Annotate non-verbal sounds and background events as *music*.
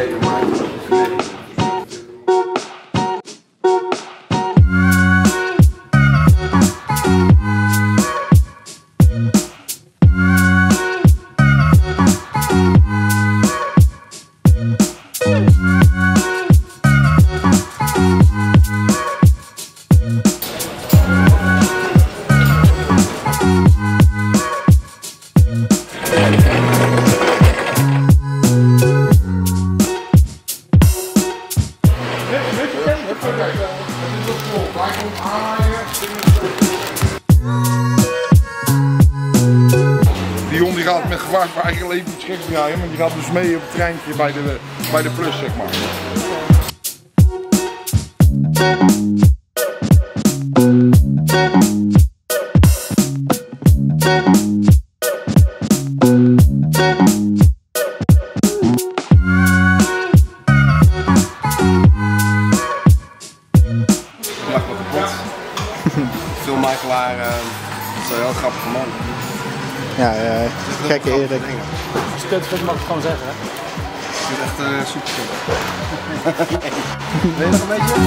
take them. Maar het. Die gaat met gevaar voor eigen leven iets geks draaien, maar die gaat dus mee op het treintje bij de, bij de plus, zeg maar. Filmmakelaar, uh, dat is een heel grappige man. Ja, ja gekke Erik. Stutvis mag ik gewoon zeggen. hè? Ik vind het echt uh, super. *laughs* Weet je nog een beetje?